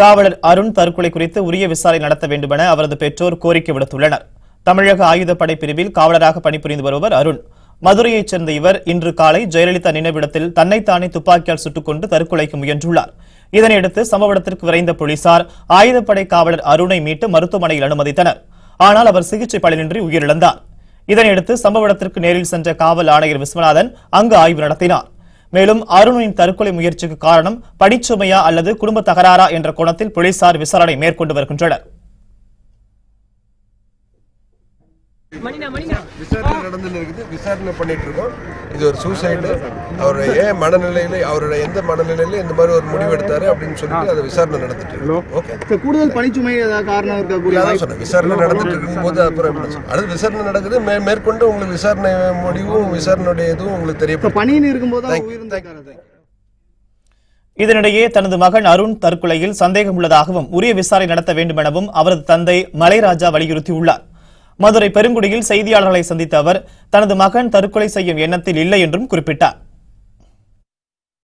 காவலர் அருண் தற்கொலை குறித்து உரிய விசாரணை நடத்த வேண்டுமென அவரது பெற்றோர் கோரிக்கை விடுத்துள்ளனர். தமிழக ஆயுதப்படை பிரிவில் காவலராக பணிபுரிந்து வருவர் அருண். மதுரையைச் சேர்ந்த இவர் இன்று காலை ஜெயலலிதா நினைவிடத்தில் தன்னைத்தானே துப்பாக்கியால் சுட்டுக் கொண்டு தற்கொலைக்கு முயன்றுள்ளார். இதனையடுத்து சம்பவ இடத்திற்கு விரைந்த போலீசார் ஆயுதப்படை காவலர் அருணை மீட்டு மருத்துவமனையில் அனுமதித்தனர். ஆனால் அவர் சிகிச்சை பலனின்றி உயிரிழந்தார். இதனையடுத்து சம்பவ இடத்திற்கு நேரில் சென்ற காவல் ஆணையர் விஸ்வநாதன் அங்கு ஆய்வு நடத்தினார். மேலும் அருணின் தற்கொலை முயற்சிக்கு காரணம் படிச்சுமையா அல்லது குடும்ப தகராறா என்ற கோணத்தில் போலீசார் விசாரணை மேற்கொண்டு வருகின்றனர். விசாரணை நடந்துன்னு இருக்குது விசாரணை பண்ணிட்டு இருக்கோம் இது ஒரு சூசைடு. அவர் ஏன் மனநிலையில அவரோட எந்த மனநிலையில இந்த மாதிரி ஒரு முடிவு எடுத்தாரு அப்படின்னு சொல்லிட்டு அதை விசாரணை நடந்துட்டு ஓகே இப்ப கூடுதல் பணிச்சுமை ஏதாவது காரணம் இருக்கக்கூடிய சொன்னேன். விசாரணை நடந்துட்டு இருக்கும்போது அப்புறம்? அடுத்து விசாரணை நடக்குது. மே மேற்கொண்டு உங்களுக்கு விசாரணை முடிவும் விசாரணையுடைய இதுவும் உங்களுக்கு தெரியப்படும் பணின்னு இருக்கும்போது இதனிடையே தனது மகன் அருண் தற்கொலையில் சந்தேகம் உள்ளதாகவும் உரிய விசாரணை நடத்த வேண்டுமெனவும் அவரது தந்தை மலைராஜா வலியுறுத்தியுள்ளார். மதுரை பெருங்குடியில் செய்தியாளர்களை சந்தித்த அவர் தனது மகன் தற்கொலை செய்யும் எண்ணத்தில் இல்லை என்றும் குறிப்பிட்டார்.